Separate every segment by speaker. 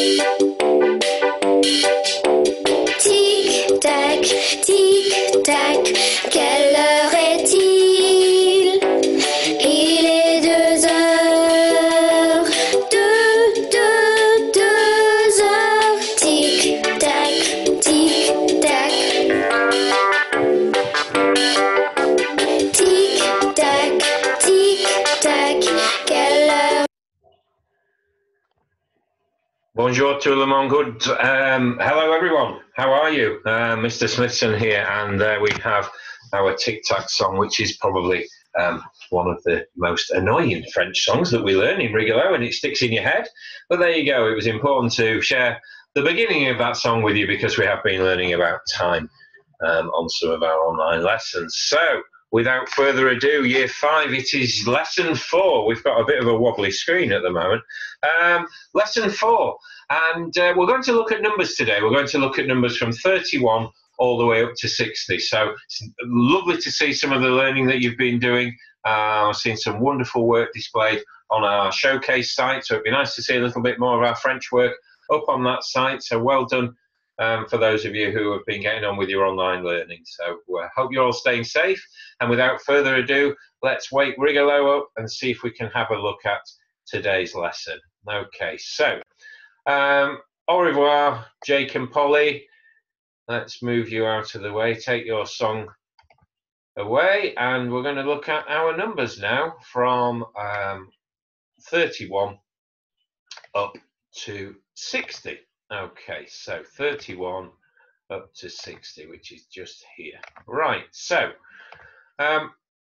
Speaker 1: Música
Speaker 2: Bonjour tout le monde. Good. Um, hello, everyone. How are you? Uh, Mr. Smithson here, and there we have our Tic Tac song, which is probably um, one of the most annoying French songs that we learn in Rigolo, and it sticks in your head. But there you go. It was important to share the beginning of that song with you because we have been learning about time um, on some of our online lessons. So, without further ado, year five, it is lesson four. We've got a bit of a wobbly screen at the moment. Um, lesson four, and uh, we're going to look at numbers today. We're going to look at numbers from 31 all the way up to 60. So it's lovely to see some of the learning that you've been doing. Uh, I've seen some wonderful work displayed on our showcase site, so it'd be nice to see a little bit more of our French work up on that site. So well done um, for those of you who have been getting on with your online learning. So uh, hope you're all staying safe. And without further ado, let's wake Rigolo up and see if we can have a look at today's lesson. Okay, so um, au revoir, Jake and Polly. Let's move you out of the way. Take your song away, and we're going to look at our numbers now from um, 31 up to 60. Okay, so 31 up to 60, which is just here. Right, so um,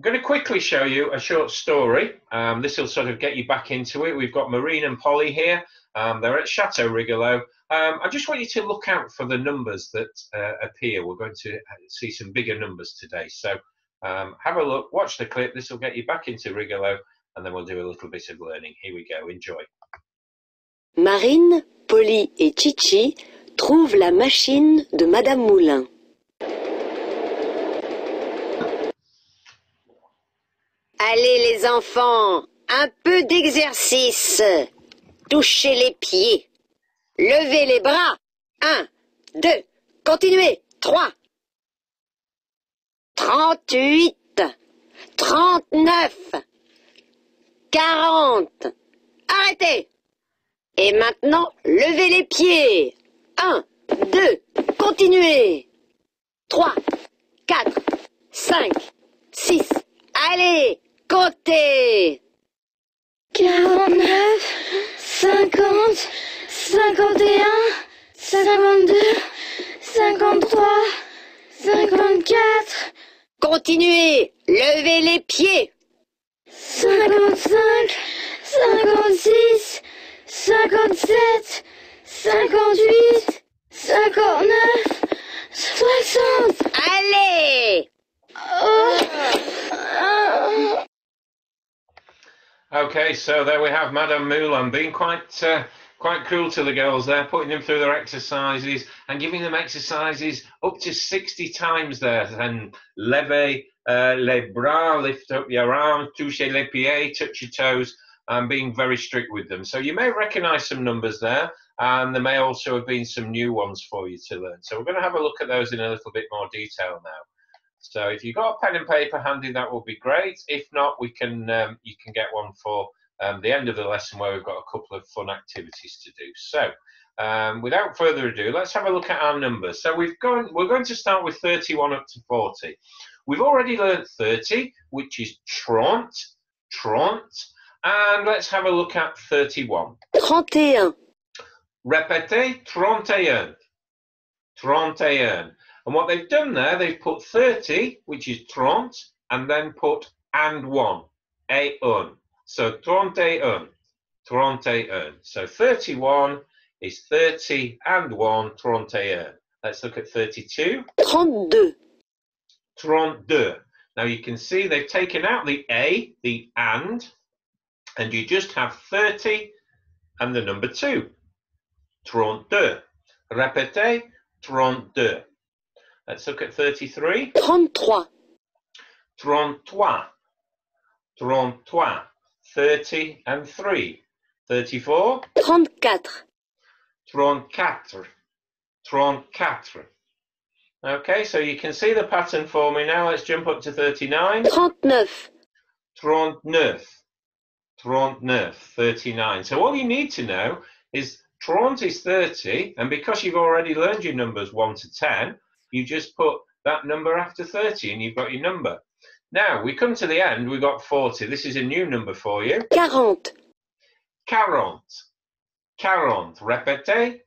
Speaker 2: I'm going to quickly show you a short story. Um, this will sort of get you back into it. We've got Marine and Polly here. Um, they're at Chateau Rigolo. Um, I just want you to look out for the numbers that uh, appear. We're going to see some bigger numbers today. So um, have a look, watch the clip. This will get you back into Rigolo, and then we'll do a little bit of learning. Here we go. Enjoy.
Speaker 3: Marine, Polly et Chichi trouvent la machine de Madame Moulin. Allez les enfants, un peu d'exercice. Touchez les pieds. Levez les bras. Un, deux, continuez. Trois. Trente-huit. Trente-neuf. Quarante. Arrêtez. Et maintenant, levez les pieds. Un, deux, continuez. Trois, quatre, cinq, six. Allez, comptez.
Speaker 1: 49, 50, 51, 52, 53, 54,
Speaker 3: Continuez, levez les pieds.
Speaker 1: 55, 56, 57, 58, 59, 60.
Speaker 3: Allez.
Speaker 1: Oh. Ah.
Speaker 2: Okay, so there we have Madame Moulin being quite uh, quite cruel to the girls there, putting them through their exercises and giving them exercises up to 60 times there. And levez uh, les bras, lift up your arms, touchez les pieds, touch your toes, and being very strict with them. So you may recognize some numbers there, and there may also have been some new ones for you to learn. So we're going to have a look at those in a little bit more detail now. So if you've got a pen and paper handy, that will be great. If not, we can um, you can get one for um, the end of the lesson where we've got a couple of fun activities to do. So um, without further ado, let's have a look at our numbers. So we've gone, we're going to start with 31 up to 40. We've already learned 30, which is trente, trente, and let's have a look at 31.
Speaker 3: 31.
Speaker 2: Répétez, 31. 31. And what they've done there, they've put 30, which is trente, and then put and one, et un. So trente et un, trente et un. So 31 is 30 and 1, trente et un. Let's look at 32.
Speaker 3: 32.
Speaker 2: 32. Now you can see they've taken out the A, the and, and you just have 30 and the number 2. 32. Répétez, 32. Let's look at 33.
Speaker 3: 33.
Speaker 2: 33. 33. 30 and 3. 34.
Speaker 3: 34.
Speaker 2: 34. 34. Okay, so you can see the pattern for me now. Let's jump up to 39.
Speaker 3: 39,
Speaker 2: 39. 39, 39. So all you need to know is 30 is 30, and because you've already learned your numbers 1 to 10, you just put that number after 30 and you've got your number. Now, we come to the end, we've got 40. This is a new number for you.
Speaker 3: 40,
Speaker 2: 40. 40. Répétez.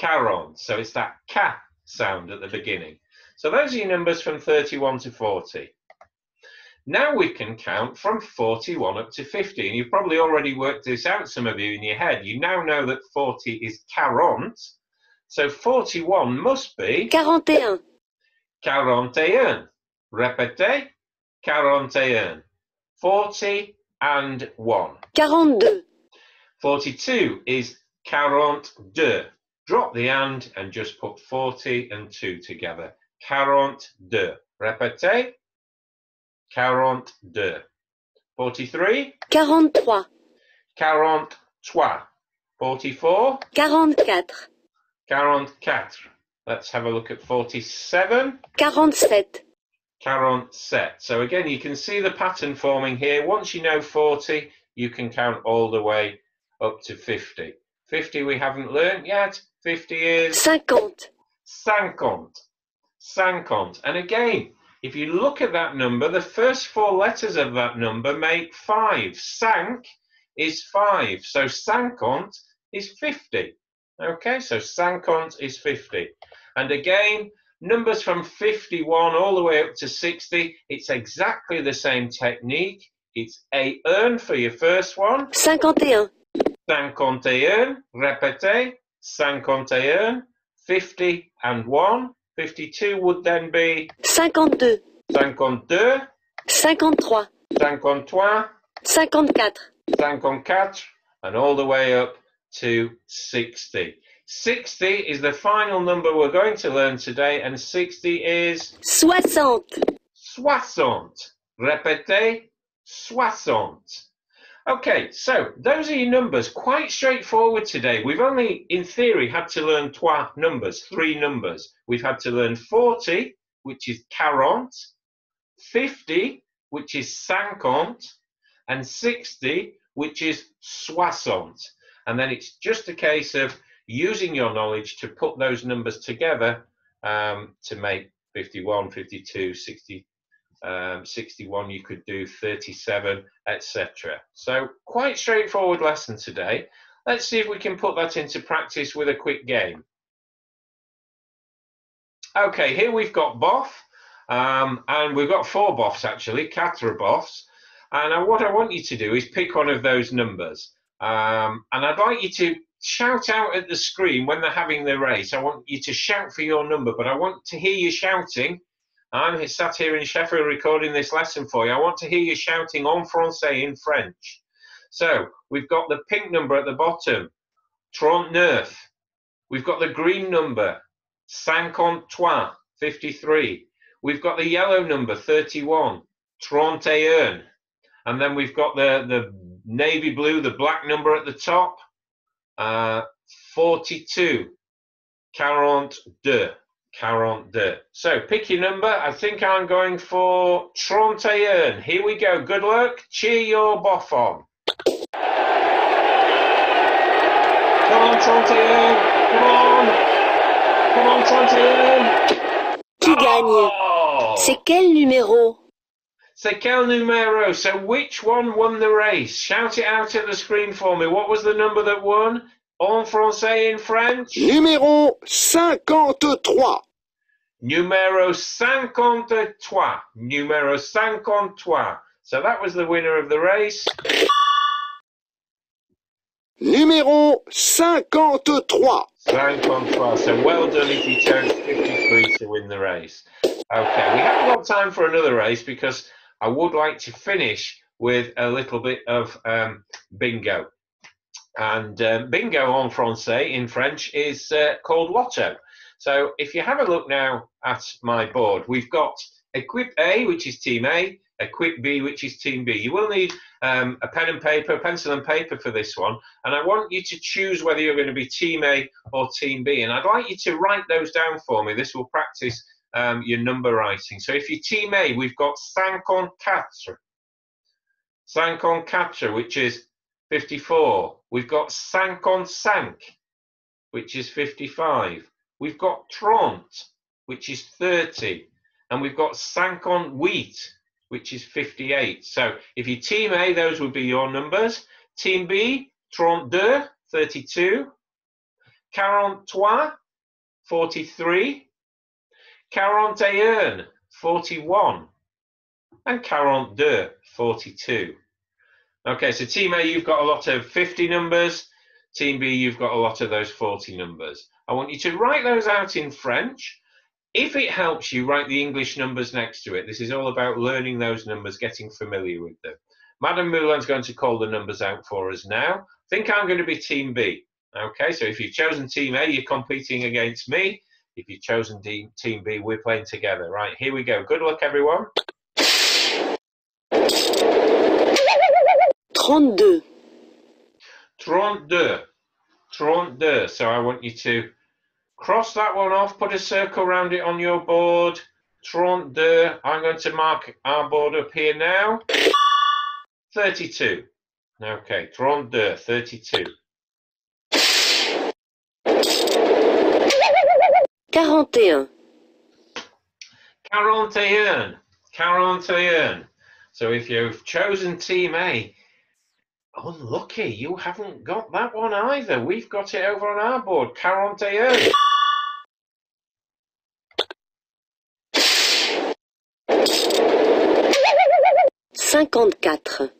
Speaker 2: 40. So it's that ka sound at the beginning. So those are your numbers from 31 to 40. Now we can count from 41 up to 50. And you've probably already worked this out, some of you, in your head. You now know that 40 is 40. So 41 must be
Speaker 3: 41,
Speaker 2: 41. Répétez. 41. 40 and 1.
Speaker 3: 42,
Speaker 2: 42 is 42. Drop the and and just put 40 and 2 together. 42. Répétez. 42. 43.
Speaker 3: 43,
Speaker 2: 43. 44.
Speaker 3: 44,
Speaker 2: 44. Let's have a look at 47.
Speaker 3: 47,
Speaker 2: 47. So again, you can see the pattern forming here. Once you know 40, you can count all the way up to 50. 50 we haven't learned yet. 50 is
Speaker 3: 50,
Speaker 2: 50. 50. And again, if you look at that number, the first four letters of that number make five. Cinq is five. So cinquante is 50. Okay, so cinquante is 50. And again, numbers from 51 all the way up to 60, it's exactly the same technique. It's a earn for your first one.
Speaker 3: 51,
Speaker 2: 51, répétez, 51, 50 and 1. 52 would then be
Speaker 3: 52,
Speaker 2: 52,
Speaker 3: 53,
Speaker 2: 53,
Speaker 3: 54,
Speaker 2: 54, and all the way up to 60. 60 is the final number we're going to learn today, and 60 is
Speaker 3: 60,
Speaker 2: 60. Répétez, 60. Okay, so those are your numbers. Quite straightforward today. We've only, in theory, had to learn trois numbers, three numbers. We've had to learn 40, which is 40, 50, which is 50, and 60, which is 60. And then it's just a case of using your knowledge to put those numbers together um, to make 51, 52, 60, um, 61, you could do 37, etc. So quite straightforward lesson today. Let's see if we can put that into practice with a quick game. Okay, here we've got Boff, um, and we've got four Boffs actually, quatre Boffs. And uh, what I want you to do is pick one of those numbers. Um, and I'd like you to shout out at the screen when they're having the race. I want you to shout for your number, but I want to hear you shouting I'm sat here in Sheffield recording this lesson for you. I want to hear you shouting en français in French. So we've got the pink number at the bottom, 39. We've got the green number, 53, 53. We've got the yellow number, 31, 31. And then we've got the, the navy blue, the black number at the top, uh, 42, 42. 42. So pick your number. I think I'm going for 31. Here we go. Good luck. Cheer your boff on. Come on, 31. Come on. Come on, 31.
Speaker 3: Qui gagne
Speaker 2: Oh!
Speaker 3: C'est quel numéro
Speaker 2: C'est quel numéro? So which one won the race? Shout it out at the screen for me. What was the number that won? En français, in French?
Speaker 4: Numéro 53.
Speaker 2: Numero 53. Numero 53. So that was the winner of the race.
Speaker 4: Numéro 53.
Speaker 2: 53. So well done if you chose 53 to win the race. Okay, we haven't got time for another race because I would like to finish with a little bit of um, bingo. And um, bingo en français in French is uh, called lotto. So if you have a look now at my board, we've got Equipe A, which is Team A, quick B, which is team B. You will need um, a pen and paper, pencil and paper for this one. And I want you to choose whether you're going to be team A or team B. And I'd like you to write those down for me. This will practice um, your number writing. So if you're team A, we've got quatre. 54, which is 54. We've got 55, which is 55. We've got 30, which is 30. And we've got 58, which is 58. So if you team A, those would be your numbers. Team B, 32, 32. 43, 43. 41, 41. And 42, 42. Okay, so Team A, you've got a lot of 50 numbers. Team B, you've got a lot of those 40 numbers. I want you to write those out in French. If it helps you, write the English numbers next to it. This is all about learning those numbers, getting familiar with them. Madame Moulin's going to call the numbers out for us now. I think I'm going to be Team B. Okay, so if you've chosen Team A, you're competing against me. If you've chosen Team B, we're playing together. Right, here we go. Good luck, everyone.
Speaker 3: 32.
Speaker 2: 32. 32. So I want you to cross that one off, put a circle around it on your board. 32. I'm going to mark our board up here now. 32. Okay, 32, 32.
Speaker 3: 41.
Speaker 2: 41. 41. So if you've chosen Team A, unlucky, you haven't got that one either. We've got it over on our board. 41.
Speaker 3: Cinquante-quatre.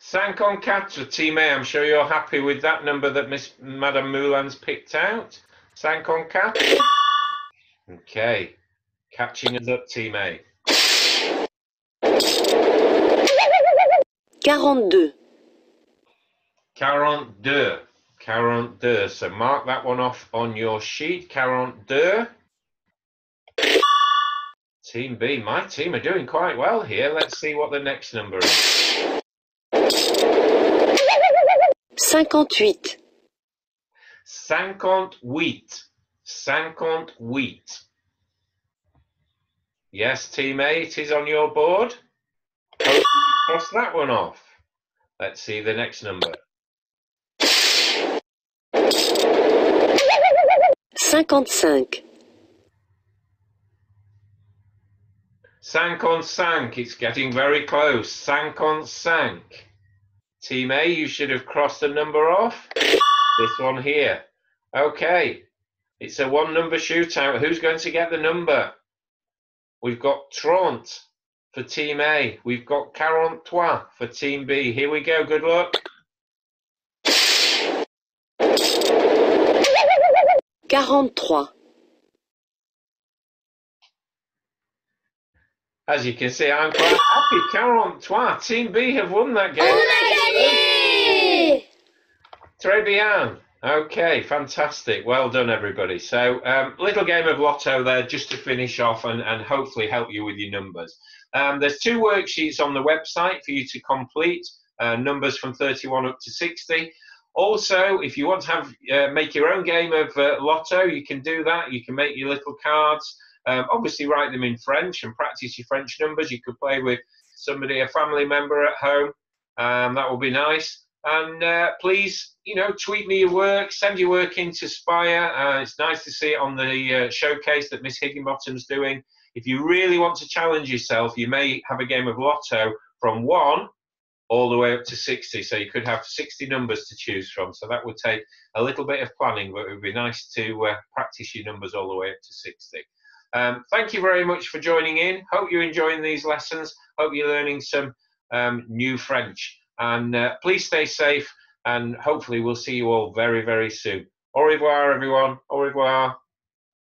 Speaker 2: 54, Team A. I'm sure you're happy with that number that Miss Madame Moulin's picked out. 54. Okay. Catching us up, Team A.
Speaker 3: 42.
Speaker 2: 42. 42. So mark that one off on your sheet. 42. Team B, my team are doing quite well here. Let's see what the next number is.
Speaker 3: 58.
Speaker 2: 58. 58. Yes, Team A, it is on your board. Cross that one off. Let's see the next number.
Speaker 3: 55.
Speaker 2: 55. It's getting very close. 55. Team A, you should have crossed the number off. This one here. Okay. It's a one number shootout. Who's going to get the number? We've got Trent for Team A. We've got 43 for Team B. Here we go. Good luck.
Speaker 3: 43.
Speaker 2: As you can see, I'm quite happy. 43. Team B have won that game.
Speaker 1: On a gagné
Speaker 2: Très bien. Okay, fantastic. Well done, everybody. So, um, little game of lotto there just to finish off and, and hopefully help you with your numbers. Um, there's two worksheets on the website for you to complete, uh, numbers from 31 up to 60. Also, if you want to have uh, make your own game of uh, lotto, you can do that. You can make your little cards. Um, obviously, write them in French and practice your French numbers. You could play with somebody, a family member at home. Um, that would be nice. And uh, please, you know, tweet me your work, send your work in to Spire. Uh, it's nice to see it on the uh, showcase that Miss Higginbottom's doing. If you really want to challenge yourself, you may have a game of Lotto from one all the way up to 60. So you could have 60 numbers to choose from. So that would take a little bit of planning, but it would be nice to uh, practice your numbers all the way up to 60. Um, thank you very much for joining in. Hope you're enjoying these lessons. Hope you're learning some um, new French. And uh, please stay safe, and hopefully, we'll see you all very, very soon. Au revoir, everyone. Au revoir.